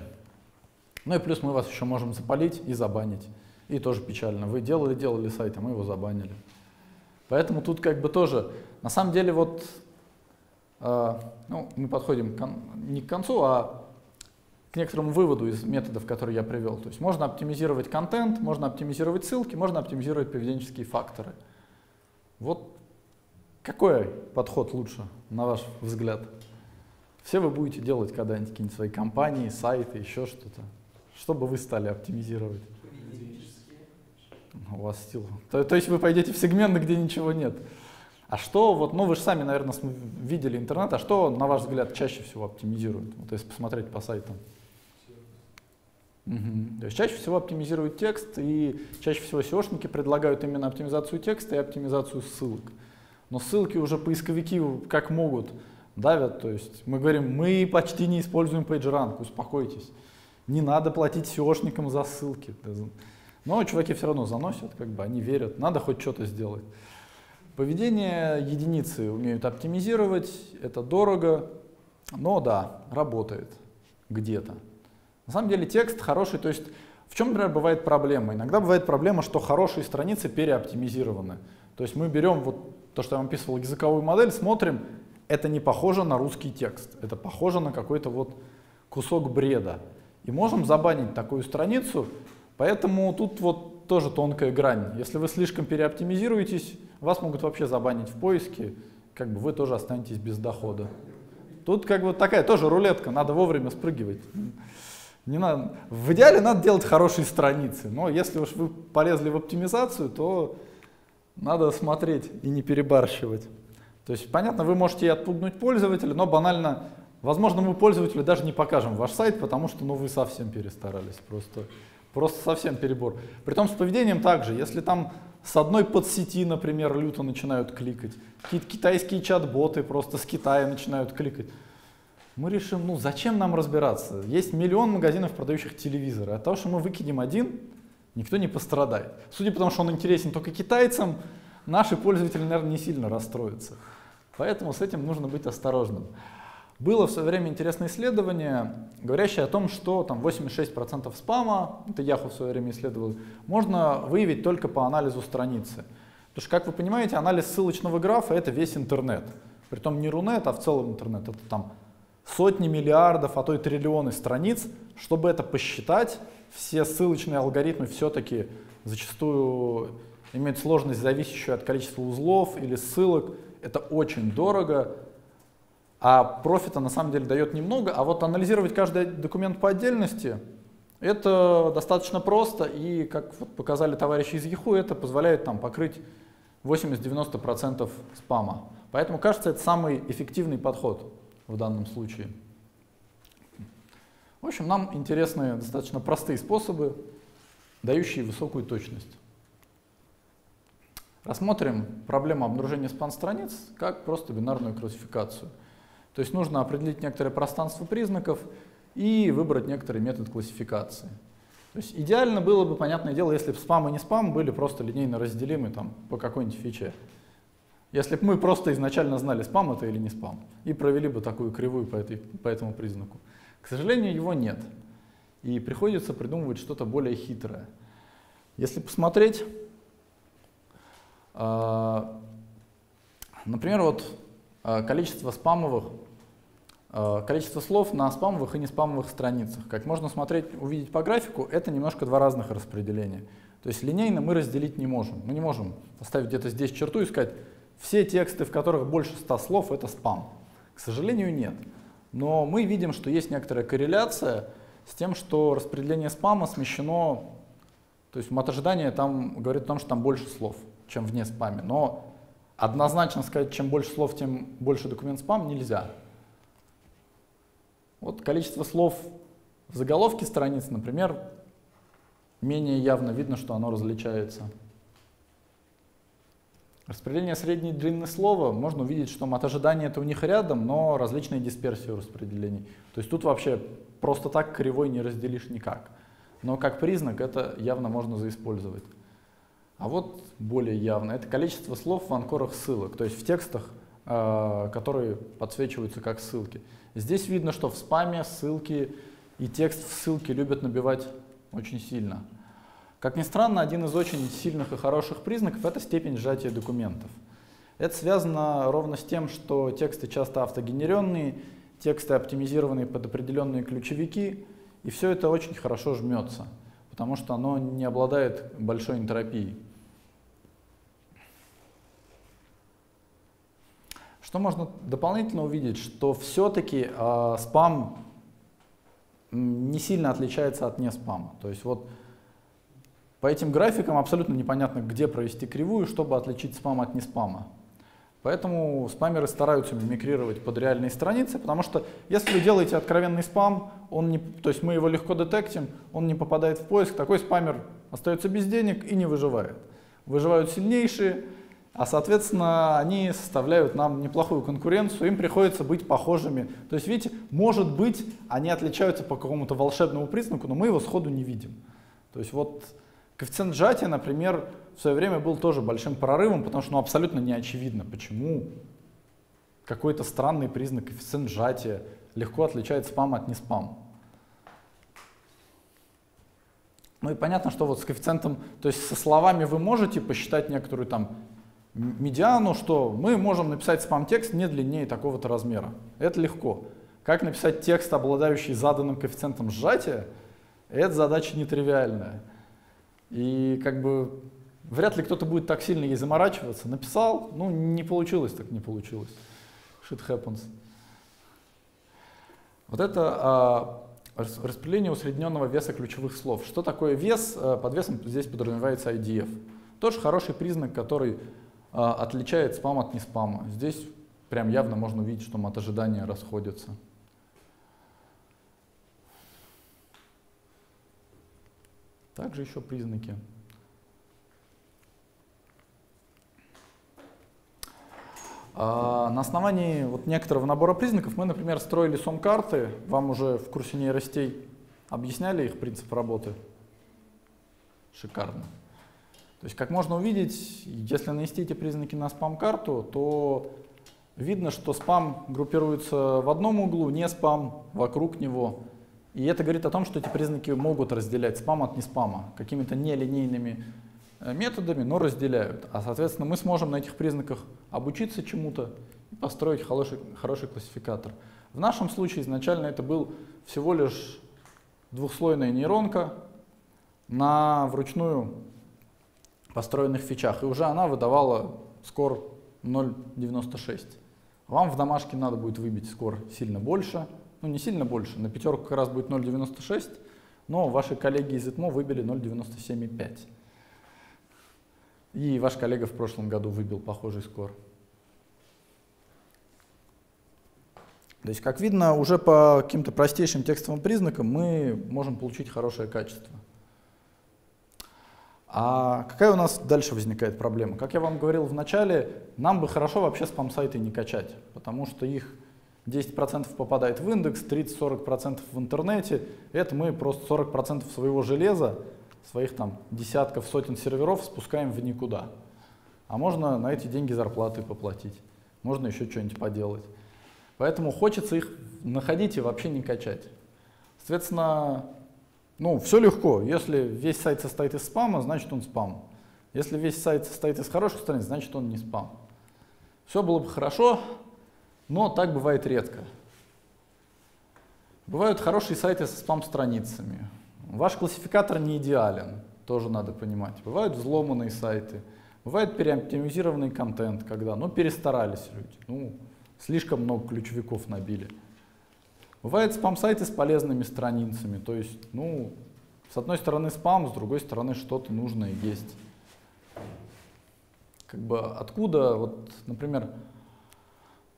Ну и плюс мы вас еще можем запалить и забанить. И тоже печально. Вы делали-делали сайт, а мы его забанили. Поэтому тут как бы тоже, на самом деле вот э, ну, мы подходим не к концу, а к некоторому выводу из методов, которые я привел. То есть можно оптимизировать контент, можно оптимизировать ссылки, можно оптимизировать поведенческие факторы. Вот какой подход лучше, на ваш взгляд? Все вы будете делать когда-нибудь какие-нибудь свои компании, сайты, еще что-то. Что бы вы стали оптимизировать? У вас стил. То, то есть вы пойдете в сегмент, где ничего нет. А что, вот, ну вы же сами, наверное, видели интернет, а что, на ваш взгляд, чаще всего оптимизирует? Вот если посмотреть по сайтам. Угу. То есть чаще всего оптимизируют текст, и чаще всего SEOшники предлагают именно оптимизацию текста и оптимизацию ссылок. Но ссылки уже поисковики как могут давят, то есть мы говорим, мы почти не используем PageRank, успокойтесь. Не надо платить SEOшникам за ссылки. Но чуваки все равно заносят, как бы они верят, надо хоть что-то сделать. Поведение единицы умеют оптимизировать, это дорого, но да, работает где-то. На самом деле текст хороший, то есть в чем, например, бывает проблема? Иногда бывает проблема, что хорошие страницы переоптимизированы. То есть мы берем вот то, что я вам описывал, языковую модель, смотрим, это не похоже на русский текст, это похоже на какой-то вот кусок бреда. И можем забанить такую страницу, поэтому тут вот тоже тонкая грань. Если вы слишком переоптимизируетесь, вас могут вообще забанить в поиске, как бы вы тоже останетесь без дохода. Тут как бы такая тоже рулетка, надо вовремя спрыгивать. Не надо, в идеале надо делать хорошие страницы, но если уж вы полезли в оптимизацию, то надо смотреть и не перебарщивать. То есть, понятно, вы можете и отпугнуть пользователя, но банально, возможно, мы пользователю даже не покажем ваш сайт, потому что ну, вы совсем перестарались, просто, просто совсем перебор. Притом с поведением также, если там с одной подсети, например, люто начинают кликать, какие-то китайские чат-боты просто с Китая начинают кликать, мы решим, ну зачем нам разбираться? Есть миллион магазинов, продающих телевизоры. От того, что мы выкинем один, никто не пострадает. Судя по тому, что он интересен только китайцам, наши пользователи, наверное, не сильно расстроятся. Поэтому с этим нужно быть осторожным. Было в свое время интересное исследование, говорящее о том, что там 86% спама, это Yahoo в свое время исследовал, можно выявить только по анализу страницы. Потому что, как вы понимаете, анализ ссылочного графа — это весь интернет. Притом не Рунет, а в целом интернет. Это там сотни миллиардов, а то и триллионы страниц, чтобы это посчитать, все ссылочные алгоритмы все-таки зачастую имеют сложность, зависящую от количества узлов или ссылок. Это очень дорого, а профита на самом деле дает немного. А вот анализировать каждый документ по отдельности, это достаточно просто, и, как вот показали товарищи из Yahoo, это позволяет там, покрыть 80-90% спама. Поэтому, кажется, это самый эффективный подход в данном случае. В общем, нам интересны достаточно простые способы, дающие высокую точность. Рассмотрим проблему обнаружения спан-страниц как просто бинарную классификацию. То есть нужно определить некоторое пространство признаков и выбрать некоторый метод классификации. То есть идеально было бы, понятное дело, если бы спам и не спам были просто линейно разделимы там, по какой-нибудь фиче. Если бы мы просто изначально знали, спам это или не спам, и провели бы такую кривую по, этой, по этому признаку. К сожалению, его нет. И приходится придумывать что-то более хитрое. Если посмотреть, э, например, вот э, количество спамовых, количество слов на спамовых и не спамовых страницах. Как можно смотреть, увидеть по графику, это немножко два разных распределения. То есть линейно мы разделить не можем. Мы не можем поставить где-то здесь черту и сказать, все тексты, в которых больше 100 слов, это спам. К сожалению, нет. Но мы видим, что есть некоторая корреляция с тем, что распределение спама смещено, то есть ожидания там говорит о том, что там больше слов, чем вне спаме. Но однозначно сказать, чем больше слов, тем больше документ спам нельзя. Вот количество слов в заголовке страницы, например, менее явно видно, что оно различается. Распределение средней длины слова, можно увидеть, что от ожидания это у них рядом, но различные дисперсии распределений. То есть тут вообще просто так кривой не разделишь никак. Но как признак это явно можно заиспользовать. А вот более явно, это количество слов в анкорах ссылок, то есть в текстах, которые подсвечиваются как ссылки. Здесь видно, что в спаме ссылки и текст в ссылке любят набивать очень сильно. Как ни странно, один из очень сильных и хороших признаков — это степень сжатия документов. Это связано ровно с тем, что тексты часто автогенеренные, тексты оптимизированные под определенные ключевики, и все это очень хорошо жмется, потому что оно не обладает большой энтропией. Что можно дополнительно увидеть, что все-таки э, спам не сильно отличается от не спама. То есть вот по этим графикам абсолютно непонятно, где провести кривую, чтобы отличить спам от не спама. Поэтому спамеры стараются мимикрировать под реальные страницы, потому что если вы делаете откровенный спам, он не, то есть мы его легко детектим, он не попадает в поиск, такой спамер остается без денег и не выживает. Выживают сильнейшие, а соответственно они составляют нам неплохую конкуренцию, им приходится быть похожими. То есть видите, может быть они отличаются по какому-то волшебному признаку, но мы его сходу не видим. То есть вот коэффициент сжатия, например, в свое время был тоже большим прорывом, потому что ну, абсолютно не очевидно, почему какой-то странный признак коэффициент сжатия легко отличает спам от не спам. Ну и понятно, что вот с коэффициентом, то есть со словами вы можете посчитать некоторую там медиану, что мы можем написать спам-текст не длиннее такого-то размера. Это легко. Как написать текст, обладающий заданным коэффициентом сжатия, это задача нетривиальная. И как бы Вряд ли кто-то будет так сильно ей заморачиваться. Написал, ну не получилось, так не получилось. Shit happens. Вот это а, распределение усредненного веса ключевых слов. Что такое вес? А, под весом здесь подразумевается IDF. Тоже хороший признак, который отличает спам от неспама. Здесь прям явно можно увидеть, что от ожидания расходятся. Также еще признаки. А, на основании вот некоторого набора признаков мы, например, строили сом-карты. Вам уже в курсе нейростей объясняли их принцип работы? Шикарно. То есть, как можно увидеть, если нанести эти признаки на спам-карту, то видно, что спам группируется в одном углу, не спам вокруг него. И это говорит о том, что эти признаки могут разделять спам от не спама какими-то нелинейными Э, методами, но разделяют. А соответственно мы сможем на этих признаках обучиться чему-то и построить хороший, хороший классификатор. В нашем случае изначально это был всего лишь двухслойная нейронка на вручную построенных фичах. И уже она выдавала скор 0.96. Вам в домашке надо будет выбить скор сильно больше. Ну не сильно больше, на пятерку как раз будет 0.96, но ваши коллеги из ИТМО выбили 0.97,5. И ваш коллега в прошлом году выбил похожий скор. То есть, как видно, уже по каким-то простейшим текстовым признакам мы можем получить хорошее качество. А какая у нас дальше возникает проблема? Как я вам говорил в начале, нам бы хорошо вообще спам-сайты не качать, потому что их 10% попадает в индекс, 30-40% в интернете. Это мы просто 40% своего железа своих там десятков, сотен серверов спускаем в никуда. А можно на эти деньги зарплаты поплатить, можно еще что-нибудь поделать. Поэтому хочется их находить и вообще не качать. Соответственно, ну, все легко. Если весь сайт состоит из спама, значит он спам. Если весь сайт состоит из хороших страниц, значит он не спам. Все было бы хорошо, но так бывает редко. Бывают хорошие сайты со спам-страницами. Ваш классификатор не идеален, тоже надо понимать. Бывают взломанные сайты, бывает переоптимизированный контент, когда ну, перестарались люди, ну, слишком много ключевиков набили. Бывают спам-сайты с полезными страницами, то есть, ну, с одной стороны спам, с другой стороны что-то нужное есть. Как бы откуда, вот, например,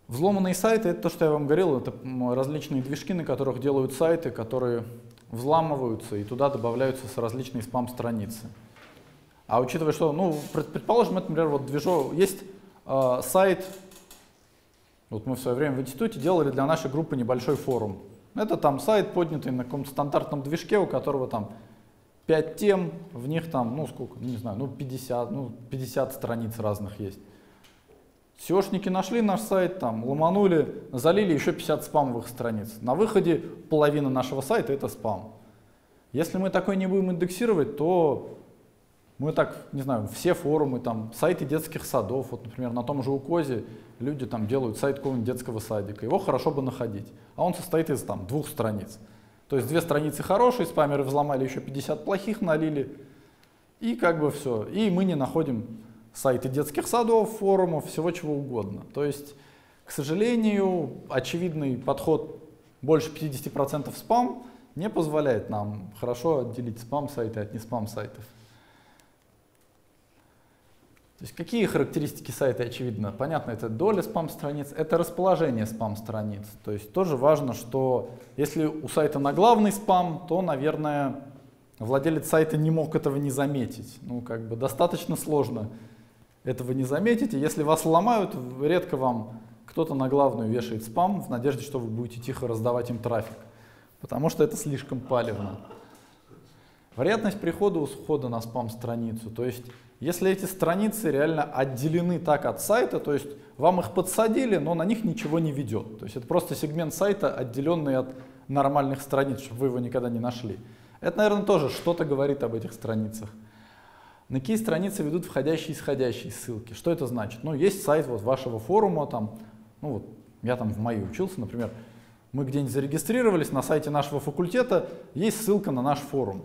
взломанные сайты, это то, что я вам говорил, это различные движки, на которых делают сайты, которые взламываются и туда добавляются различные спам-страницы. А учитывая, что, ну, предположим, это, например, вот движок, есть э, сайт, вот мы в свое время в институте делали для нашей группы небольшой форум. Это там сайт, поднятый на каком-то стандартном движке, у которого там 5 тем, в них там, ну сколько, не знаю, ну 50, ну 50 страниц разных есть. SEOшники нашли наш сайт, там, ломанули, залили еще 50 спамовых страниц. На выходе половина нашего сайта это спам. Если мы такой не будем индексировать, то Мы так, не знаю, все форумы, там, сайты детских садов, вот, например, на том же УКОЗе люди там делают сайт какого-нибудь детского садика, его хорошо бы находить, а он состоит из там двух страниц. То есть две страницы хорошие, спамеры взломали, еще 50 плохих налили, и как бы все. И мы не находим сайты детских садов, форумов, всего чего угодно. То есть, к сожалению, очевидный подход больше 50% спам не позволяет нам хорошо отделить спам-сайты от не спам-сайтов. То есть какие характеристики сайта очевидно? Понятно, это доля спам-страниц, это расположение спам-страниц. То есть тоже важно, что если у сайта на главный спам, то, наверное, владелец сайта не мог этого не заметить. Ну, как бы достаточно сложно этого не заметить. И если вас ломают, редко вам кто-то на главную вешает спам в надежде, что вы будете тихо раздавать им трафик. Потому что это слишком палевно. Вероятность прихода усхода на спам-страницу. То есть если эти страницы реально отделены так от сайта, то есть вам их подсадили, но на них ничего не ведет. То есть это просто сегмент сайта, отделенный от нормальных страниц, чтобы вы его никогда не нашли. Это, наверное, тоже что-то говорит об этих страницах. На какие страницы ведут входящие и исходящие ссылки? Что это значит? Ну, есть сайт вот вашего форума, там, ну вот, я там в МАИ учился, например, мы где-нибудь зарегистрировались, на сайте нашего факультета есть ссылка на наш форум.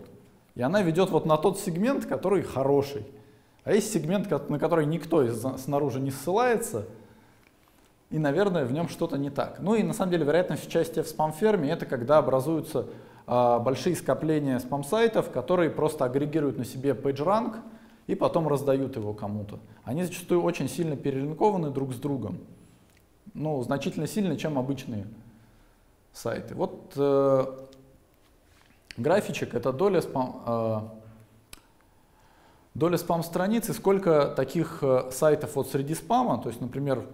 И она ведет вот на тот сегмент, который хороший. А есть сегмент, на который никто снаружи не ссылается, и, наверное, в нем что-то не так. Ну и на самом деле вероятность участия в спам-ферме это когда образуются э, большие скопления спам-сайтов, которые просто агрегируют на себе PageRank и потом раздают его кому-то. Они зачастую очень сильно перелинкованы друг с другом. Ну, значительно сильнее, чем обычные сайты. Вот э, графичек это доля спам, э, доля спам-страниц и сколько таких э, сайтов вот среди спама, то есть, например,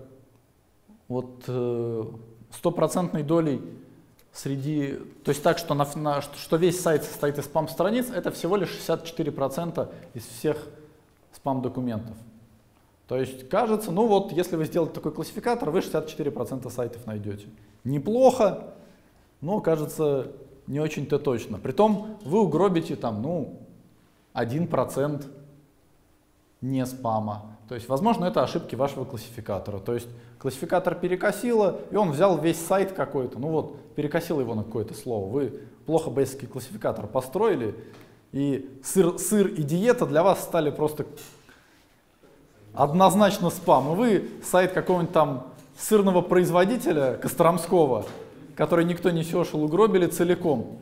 вот э, стопроцентной долей среди, то есть так, что, на, на, что весь сайт состоит из спам-страниц, это всего лишь 64% из всех спам-документов. То есть кажется, ну вот, если вы сделаете такой классификатор, вы 64% сайтов найдете. Неплохо, но кажется не очень-то точно. Притом вы угробите там, ну, 1% не спама. То есть, возможно, это ошибки вашего классификатора. То есть, классификатор перекосило, и он взял весь сайт какой-то, ну вот, перекосил его на какое-то слово. Вы плохо бейсовский классификатор построили, и сыр, сыр и диета для вас стали просто однозначно спам. И вы сайт какого-нибудь там сырного производителя Костромского, который никто не сешил, угробили целиком.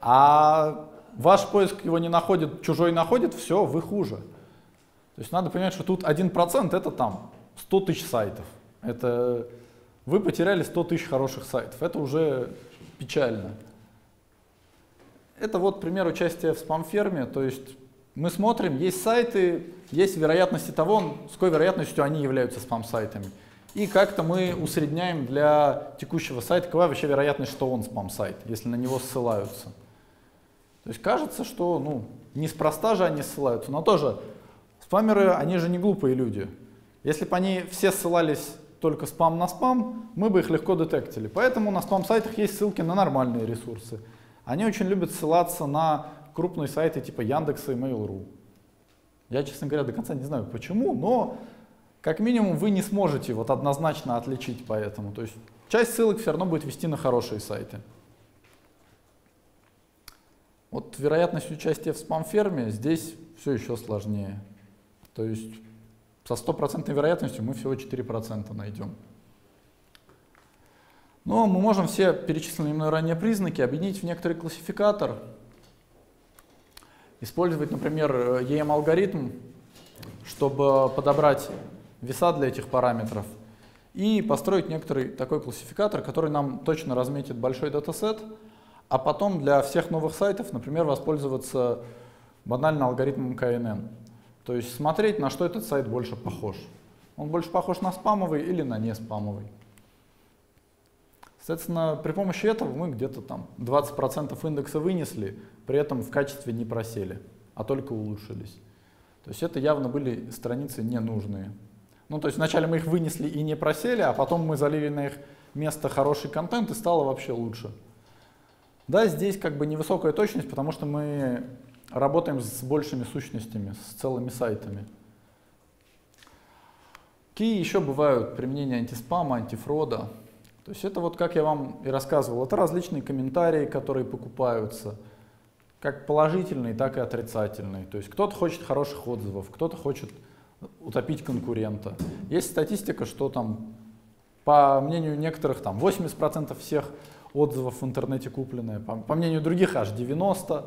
А ваш поиск его не находит, чужой находит, все, вы хуже. То есть надо понимать, что тут 1% это там 100 тысяч сайтов. Это вы потеряли 100 тысяч хороших сайтов. Это уже печально. Это вот пример участия в спам-ферме. То есть мы смотрим, есть сайты, есть вероятности того, с какой вероятностью они являются спам-сайтами. И как-то мы усредняем для текущего сайта, какая вообще вероятность, что он спам-сайт, если на него ссылаются. То есть кажется, что ну, неспроста же они ссылаются, но тоже Спамеры, они же не глупые люди. Если бы они все ссылались только спам на спам, мы бы их легко детектили. Поэтому на спам-сайтах есть ссылки на нормальные ресурсы. Они очень любят ссылаться на крупные сайты типа Яндекса и Mail.ru. Я, честно говоря, до конца не знаю почему, но как минимум вы не сможете вот однозначно отличить поэтому. То есть часть ссылок все равно будет вести на хорошие сайты. Вот вероятность участия в спам-ферме здесь все еще сложнее. То есть со стопроцентной вероятностью мы всего 4% найдем. Но мы можем все перечисленные мной ранее признаки объединить в некоторый классификатор, использовать, например, EM-алгоритм, чтобы подобрать веса для этих параметров, и построить некоторый такой классификатор, который нам точно разметит большой датасет, а потом для всех новых сайтов, например, воспользоваться банально алгоритмом КНН. То есть смотреть, на что этот сайт больше похож. Он больше похож на спамовый или на не спамовый. Соответственно, при помощи этого мы где-то там 20% индекса вынесли, при этом в качестве не просели, а только улучшились. То есть это явно были страницы ненужные. Ну, то есть вначале мы их вынесли и не просели, а потом мы залили на их место хороший контент и стало вообще лучше. Да, здесь как бы невысокая точность, потому что мы работаем с большими сущностями, с целыми сайтами. Какие еще бывают применения антиспама, антифрода? То есть это вот, как я вам и рассказывал, это различные комментарии, которые покупаются, как положительные, так и отрицательные. То есть кто-то хочет хороших отзывов, кто-то хочет утопить конкурента. Есть статистика, что там, по мнению некоторых, там 80% всех отзывов в интернете купленные, по, по мнению других аж 90%.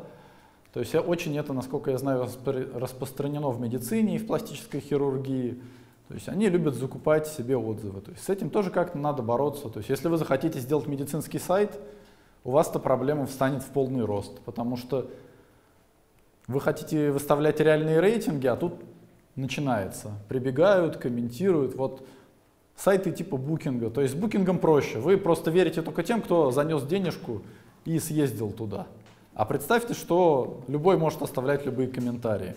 То есть очень это, насколько я знаю, распространено в медицине и в пластической хирургии. То есть они любят закупать себе отзывы. То есть с этим тоже как-то надо бороться. То есть если вы захотите сделать медицинский сайт, у вас эта проблема встанет в полный рост, потому что вы хотите выставлять реальные рейтинги, а тут начинается. Прибегают, комментируют. Вот сайты типа букинга. То есть с букингом проще. Вы просто верите только тем, кто занес денежку и съездил туда. А представьте, что любой может оставлять любые комментарии.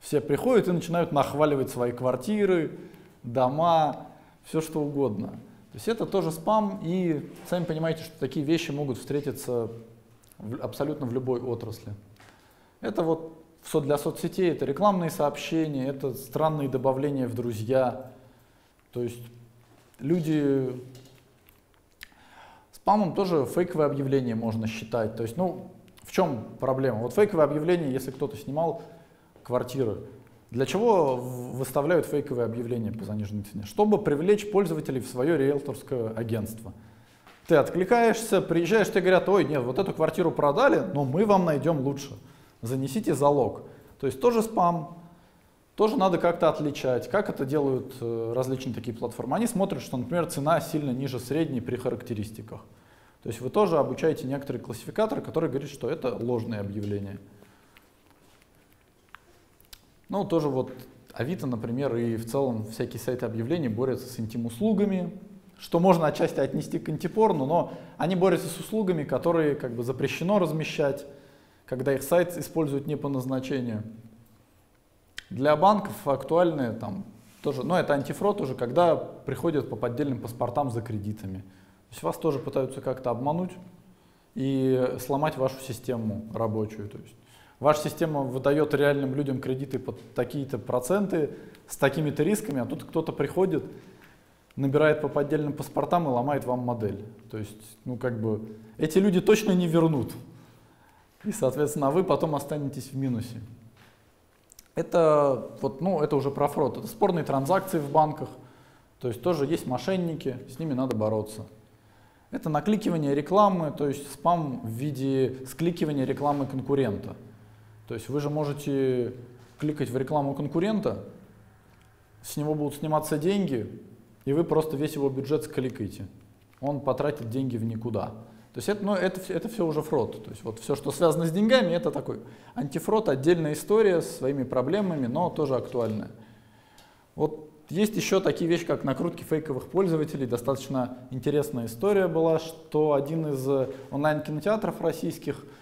Все приходят и начинают нахваливать свои квартиры, дома, все что угодно. То есть это тоже спам, и сами понимаете, что такие вещи могут встретиться в, абсолютно в любой отрасли. Это вот все для соцсетей, это рекламные сообщения, это странные добавления в друзья. То есть люди... Спамом тоже фейковое объявление можно считать. То есть, ну, в чем проблема? Вот фейковое объявление, если кто-то снимал квартиры. Для чего выставляют фейковые объявления по заниженной цене? Чтобы привлечь пользователей в свое риэлторское агентство. Ты откликаешься, приезжаешь, тебе говорят, ой, нет, вот эту квартиру продали, но мы вам найдем лучше. Занесите залог. То есть тоже спам, тоже надо как-то отличать. Как это делают э, различные такие платформы? Они смотрят, что, например, цена сильно ниже средней при характеристиках. То есть вы тоже обучаете некоторые классификаторы, которые говорят, что это ложные объявления. Ну, тоже вот Авито, например, и в целом всякие сайты объявлений борются с интим-услугами, что можно отчасти отнести к антипорну, но они борются с услугами, которые как бы запрещено размещать, когда их сайт используют не по назначению. Для банков актуальны там тоже, ну это антифрод уже, когда приходят по поддельным паспортам за кредитами. Есть вас тоже пытаются как-то обмануть и сломать вашу систему рабочую. То есть Ваша система выдает реальным людям кредиты под такие-то проценты, с такими-то рисками, а тут кто-то приходит, набирает по поддельным паспортам и ломает вам модель. То есть, ну как бы, эти люди точно не вернут. И, соответственно, вы потом останетесь в минусе. Это, вот, ну, это уже про фрод. Это спорные транзакции в банках. То есть тоже есть мошенники, с ними надо бороться. Это накликивание рекламы, то есть спам в виде скликивания рекламы конкурента. То есть вы же можете кликать в рекламу конкурента, с него будут сниматься деньги, и вы просто весь его бюджет скликаете. Он потратит деньги в никуда. То есть это, ну, это, это все уже фрод. То есть вот все, что связано с деньгами, это такой антифрод, отдельная история с своими проблемами, но тоже актуальная. Вот есть еще такие вещи, как накрутки фейковых пользователей. Достаточно интересная история была, что один из онлайн-кинотеатров российских –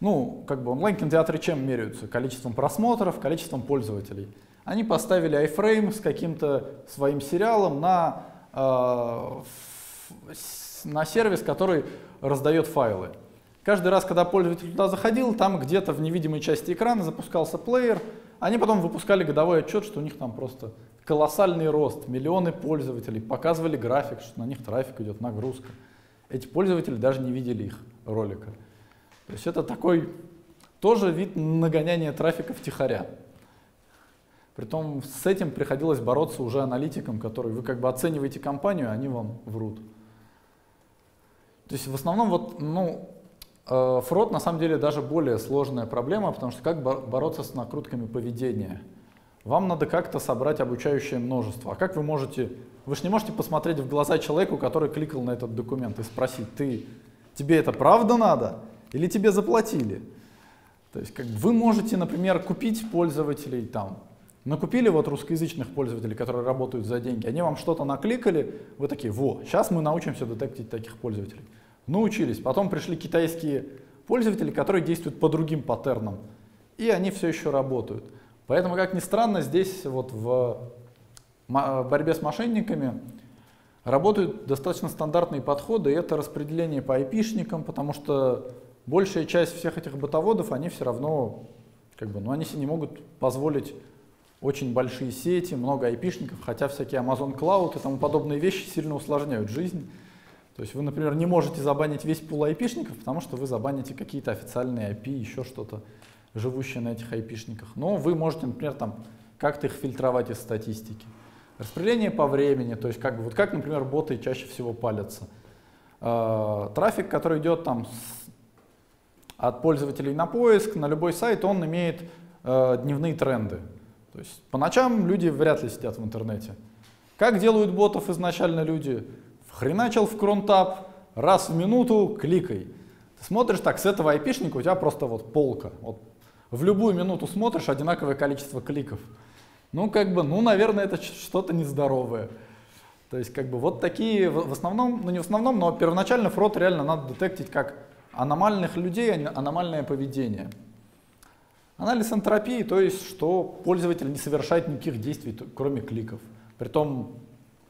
ну, как бы онлайн-кинотеатры чем меряются? Количеством просмотров, количеством пользователей. Они поставили iFrame с каким-то своим сериалом на, э, на сервис, который раздает файлы. Каждый раз, когда пользователь туда заходил, там где-то в невидимой части экрана запускался плеер. Они потом выпускали годовой отчет, что у них там просто колоссальный рост, миллионы пользователей, показывали график, что на них трафик идет, нагрузка. Эти пользователи даже не видели их ролика. То есть это такой тоже вид нагоняния трафика втихаря. Притом с этим приходилось бороться уже аналитикам, которые вы как бы оцениваете компанию, они вам врут. То есть в основном вот, ну, фрод на самом деле даже более сложная проблема, потому что как бороться с накрутками поведения? Вам надо как-то собрать обучающее множество. А как вы можете, вы же не можете посмотреть в глаза человеку, который кликал на этот документ и спросить, ты, тебе это правда надо? Или тебе заплатили? То есть как вы можете, например, купить пользователей там, накупили вот русскоязычных пользователей, которые работают за деньги, они вам что-то накликали, вы такие, во, сейчас мы научимся детектить таких пользователей. Научились, потом пришли китайские пользователи, которые действуют по другим паттернам, и они все еще работают. Поэтому, как ни странно, здесь вот в борьбе с мошенниками работают достаточно стандартные подходы, и это распределение по айпишникам, потому что большая часть всех этих ботоводов, они все равно Как бы, но они себе не могут позволить очень большие сети, много айпишников, хотя всякие Amazon Cloud и тому подобные вещи сильно усложняют жизнь. То есть вы, например, не можете забанить весь пул айпишников, потому что вы забаните какие-то официальные IP, еще что-то, живущие на этих айпишниках. Но вы можете, например, там как-то их фильтровать из статистики. Распределение по времени, то есть как бы, вот как, например, боты чаще всего палятся. Э, трафик, который идет там с, от пользователей на поиск, на любой сайт, он имеет э, дневные тренды. То есть по ночам люди вряд ли сидят в интернете. Как делают ботов изначально люди? Хреначил в кронтап, раз в минуту кликай. Ты смотришь так, с этого айпишника у тебя просто вот полка. Вот в любую минуту смотришь одинаковое количество кликов. Ну, как бы, ну, наверное, это что-то нездоровое. То есть, как бы, вот такие, в основном, ну, не в основном, но первоначально фрод реально надо детектить как аномальных людей, аномальное поведение. Анализ энтропии, то есть, что пользователь не совершает никаких действий, кроме кликов. Притом,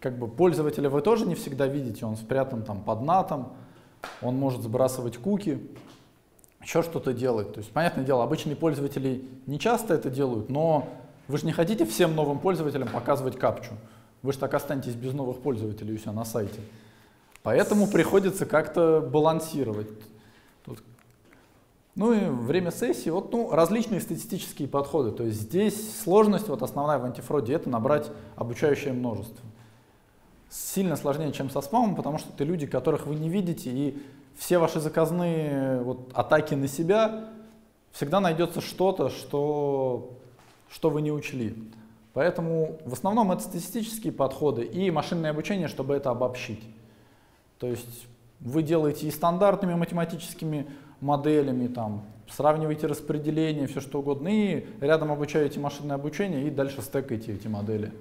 как бы пользователя вы тоже не всегда видите, он спрятан там под натом, он может сбрасывать куки, еще что-то делать. То есть, понятное дело, обычные пользователи не часто это делают, но вы же не хотите всем новым пользователям показывать капчу. Вы же так останетесь без новых пользователей у себя на сайте. Поэтому приходится как-то балансировать. Ну и время сессии, вот ну, различные статистические подходы. То есть здесь сложность, вот основная в антифроде, это набрать обучающее множество. Сильно сложнее, чем со спамом, потому что это люди, которых вы не видите, и все ваши заказные вот, атаки на себя, всегда найдется что-то, что, что вы не учли. Поэтому в основном это статистические подходы и машинное обучение, чтобы это обобщить. То есть вы делаете и стандартными математическими моделями, там, сравниваете распределение, все что угодно, и рядом обучаете машинное обучение и дальше стекаете эти модели.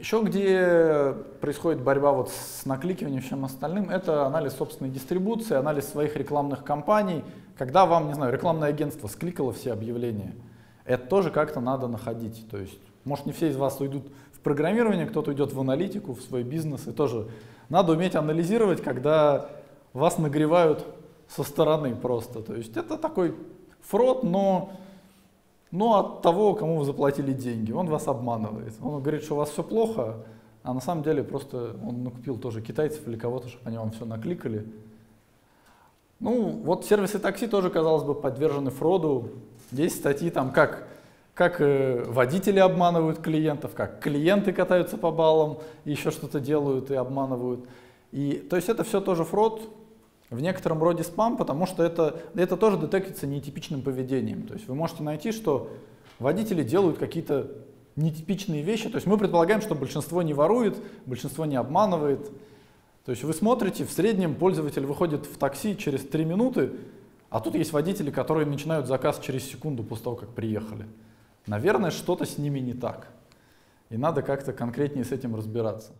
Еще где происходит борьба вот с накликиванием и всем остальным, это анализ собственной дистрибуции, анализ своих рекламных кампаний, когда вам, не знаю, рекламное агентство скликало все объявления. Это тоже как-то надо находить. То есть, может, не все из вас уйдут в программирование, кто-то уйдет в аналитику, в свой бизнес, и тоже надо уметь анализировать, когда вас нагревают со стороны просто. То есть это такой фрод, но, но от того, кому вы заплатили деньги. Он вас обманывает. Он говорит, что у вас все плохо, а на самом деле просто он накупил тоже китайцев или кого-то, чтобы они вам все накликали. Ну, вот сервисы такси тоже, казалось бы, подвержены фроду. Есть статьи там, как, как э, водители обманывают клиентов, как клиенты катаются по баллам, еще что-то делают и обманывают. И, то есть это все тоже фрод, в некотором роде спам, потому что это, это тоже детектится нетипичным поведением. То есть вы можете найти, что водители делают какие-то нетипичные вещи. То есть мы предполагаем, что большинство не ворует, большинство не обманывает. То есть вы смотрите, в среднем пользователь выходит в такси через 3 минуты, а тут есть водители, которые начинают заказ через секунду после того, как приехали. Наверное, что-то с ними не так. И надо как-то конкретнее с этим разбираться.